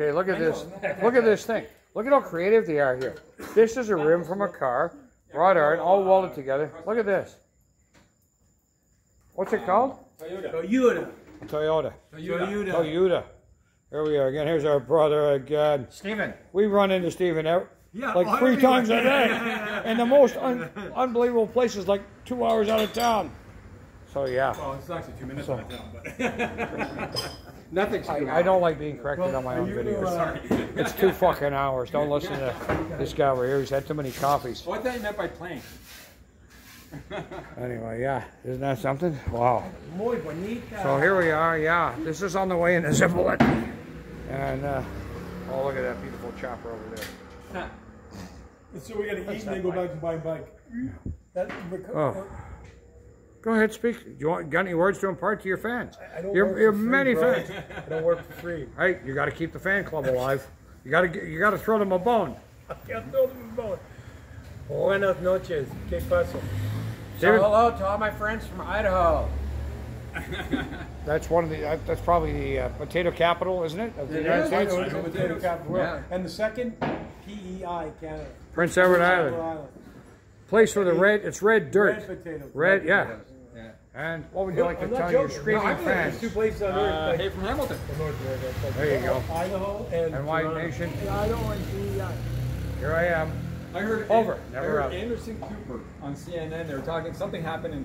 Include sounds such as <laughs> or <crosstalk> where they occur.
Okay, look at this. Look at this thing. Look at how creative they are here. This is a rim from a car, wrought iron, all welded together. Look at this. What's it called? Toyota. Toyota. Toyota. Toyota. Here we are again. Here's our brother again. Steven. We run into Stephen out Yeah, like three times a day <laughs> in the most un- unbelievable places, like two hours out of town. So yeah, Well, it's actually two minutes out of town, but. <laughs> Nothing's I, I don't like being corrected on my own you, videos. uh, It's two fucking hours. Don't listen to this guy over here. He's had too many coffees. Oh, I thought you meant by plane. Anyway, yeah, isn't that something? Wow. Muy bonita. So here we are. Yeah, this is on the way in the Zipolite. And uh, oh, look at that beautiful chopper over there. So we gotta eat and then go back and buy a bike. That, Oh. Go ahead, speak. Do you want, got any words to impart to your fans? I don't Your, work your for free, many bro. fans. <laughs> I don't work for free. Hey, you got to keep the fan club alive. You got to you got to throw them a bone. I got to throw them a bone. Buenas noches. ¿Qué pasa? David, hello to all my friends from Idaho. <laughs> that's one of the that- that's probably the uh, potato capital, isn't it? Of the United States. Idaho is the potato capital. Yeah. And the second, PEI, Canada. Prince Edward Island. Island. Place for the red. It's red dirt. Red potatoes. Red, yeah. Yeah. And what would you like to I'm not tell your screaming No, I believe there's fans? two places on Uh, earth. hey, from Hamilton. like, North America. There you go. Idaho and And White Toronto. Nation. Idaho and PEI. Here I am. I heard Over, I never heard out. Anderson Cooper on CNN. They were talking. Something happened in